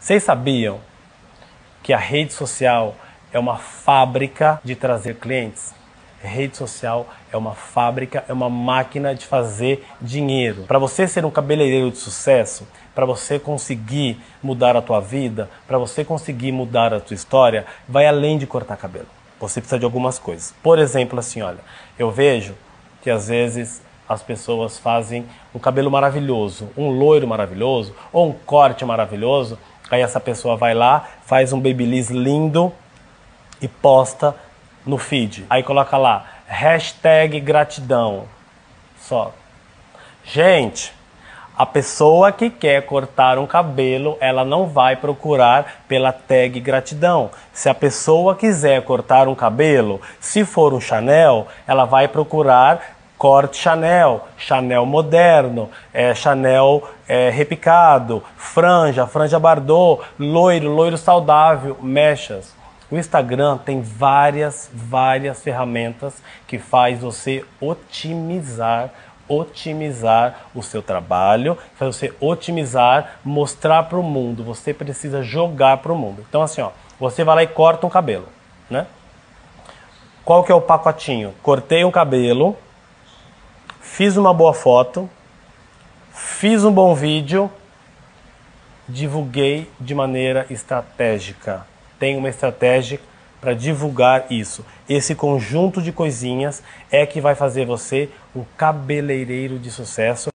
Vocês sabiam que a rede social é uma fábrica de trazer clientes? Rede social é uma fábrica, é uma máquina de fazer dinheiro. Para você ser um cabeleireiro de sucesso, para você conseguir mudar a tua vida, para você conseguir mudar a tua história, vai além de cortar cabelo. Você precisa de algumas coisas. Por exemplo, assim, olha, eu vejo que às vezes as pessoas fazem um cabelo maravilhoso, um loiro maravilhoso, ou um corte maravilhoso, aí essa pessoa vai lá, faz um babyliss lindo e posta no feed. Aí coloca lá, hashtag gratidão. Só. Gente, a pessoa que quer cortar um cabelo, ela não vai procurar pela tag gratidão. Se a pessoa quiser cortar um cabelo, se for um Chanel, ela vai procurar corte Chanel, Chanel moderno, é, Chanel é, repicado, franja, franja bardot, loiro, loiro saudável, mechas. O Instagram tem várias, várias ferramentas que faz você otimizar otimizar o seu trabalho, faz você otimizar, mostrar para o mundo. Você precisa jogar para o mundo. Então assim, ó, você vai lá e corta um cabelo, né? Qual que é o pacotinho? Cortei um cabelo, fiz uma boa foto, fiz um bom vídeo, divulguei de maneira estratégica tem uma estratégia para divulgar isso. Esse conjunto de coisinhas é que vai fazer você um cabeleireiro de sucesso.